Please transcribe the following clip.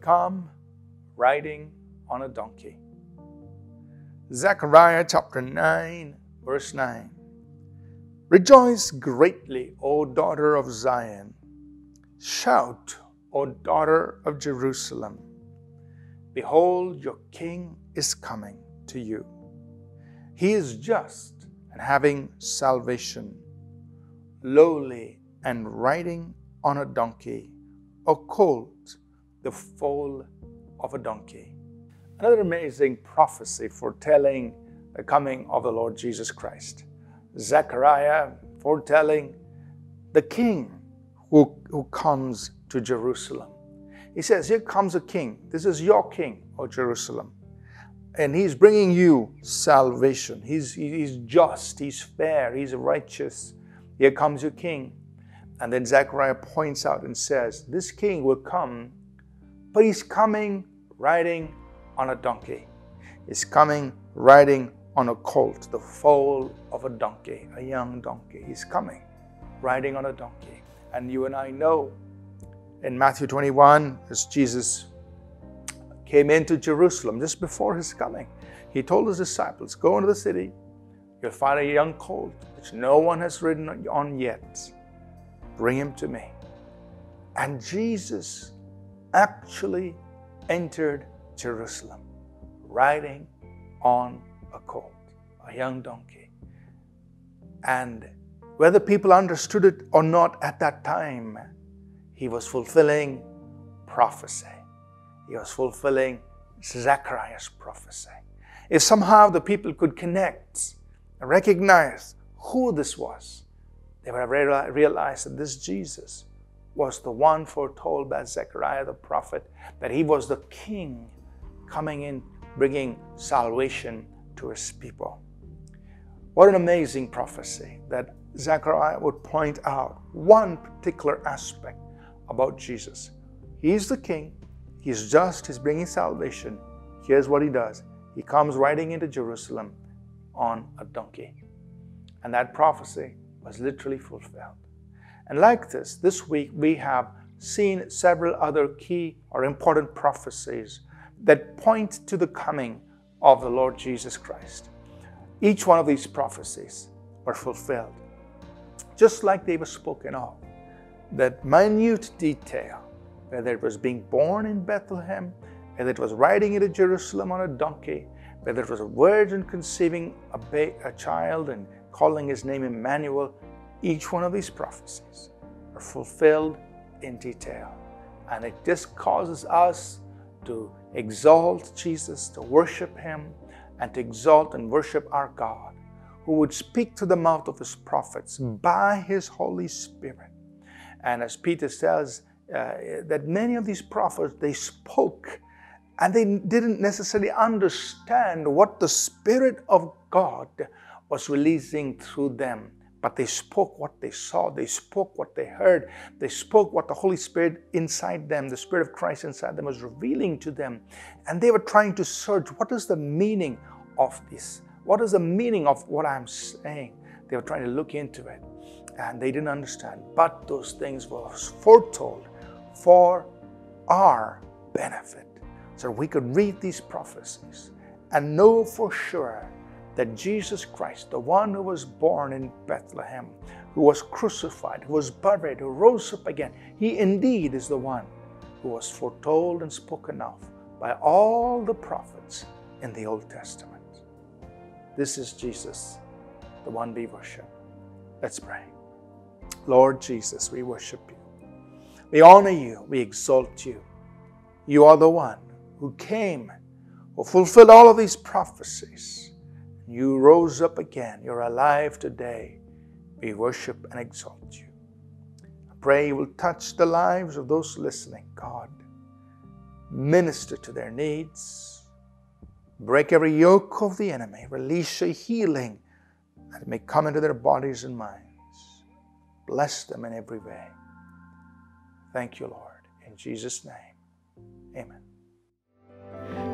come riding on a donkey. Zechariah chapter 9, verse 9. Rejoice greatly, O daughter of Zion. Shout, O daughter of Jerusalem. Behold, your king is coming to you. He is just and having salvation, lowly and riding on a donkey, a colt, the foal of a donkey. Another amazing prophecy foretelling the coming of the Lord Jesus Christ. Zechariah foretelling the king who, who comes to Jerusalem. He says, Here comes a king. This is your king, O Jerusalem. And he's bringing you salvation. He's, he's just, he's fair, he's righteous. Here comes your king. And then Zechariah points out and says, This king will come, but he's coming riding on a donkey. He's coming riding on a colt, the foal of a donkey, a young donkey. He's coming riding on a donkey. And you and I know in Matthew 21, as Jesus came into Jerusalem just before his coming, he told his disciples, Go into the city, you'll find a young colt which no one has ridden on yet. Bring him to me. And Jesus actually entered Jerusalem riding on a colt, a young donkey. And whether people understood it or not at that time, he was fulfilling prophecy. He was fulfilling Zechariah's prophecy. If somehow the people could connect and recognize who this was, they would have realized that this Jesus was the one foretold by Zechariah the prophet, that he was the king coming in, bringing salvation to his people. What an amazing prophecy that Zechariah would point out one particular aspect about Jesus. He's the king, he's just, he's bringing salvation. Here's what he does he comes riding into Jerusalem on a donkey. And that prophecy was literally fulfilled. And like this, this week we have seen several other key or important prophecies that point to the coming of the Lord Jesus Christ. Each one of these prophecies were fulfilled, just like they were spoken of. That minute detail, whether it was being born in Bethlehem, whether it was riding into Jerusalem on a donkey, whether it was a virgin conceiving a, ba- a child and calling his name Emmanuel, each one of these prophecies are fulfilled in detail. And it just causes us to exalt Jesus, to worship him, and to exalt and worship our God, who would speak to the mouth of his prophets by his Holy Spirit. And as Peter says, uh, that many of these prophets, they spoke and they didn't necessarily understand what the Spirit of God was releasing through them. But they spoke what they saw, they spoke what they heard, they spoke what the Holy Spirit inside them, the Spirit of Christ inside them was revealing to them. And they were trying to search what is the meaning of this? What is the meaning of what I'm saying? They were trying to look into it and they didn't understand. But those things were foretold for our benefit. So we could read these prophecies and know for sure that Jesus Christ, the one who was born in Bethlehem, who was crucified, who was buried, who rose up again, he indeed is the one who was foretold and spoken of by all the prophets in the Old Testament. This is Jesus, the one we worship. Let's pray. Lord Jesus, we worship you. We honor you. We exalt you. You are the one who came, who fulfilled all of these prophecies you rose up again. You're alive today. We worship and exalt you. I pray you will touch the lives of those listening, God. Minister to their needs. Break every yoke of the enemy. Release a healing that may come into their bodies and minds. Bless them in every way. Thank you, Lord. In Jesus' name, amen.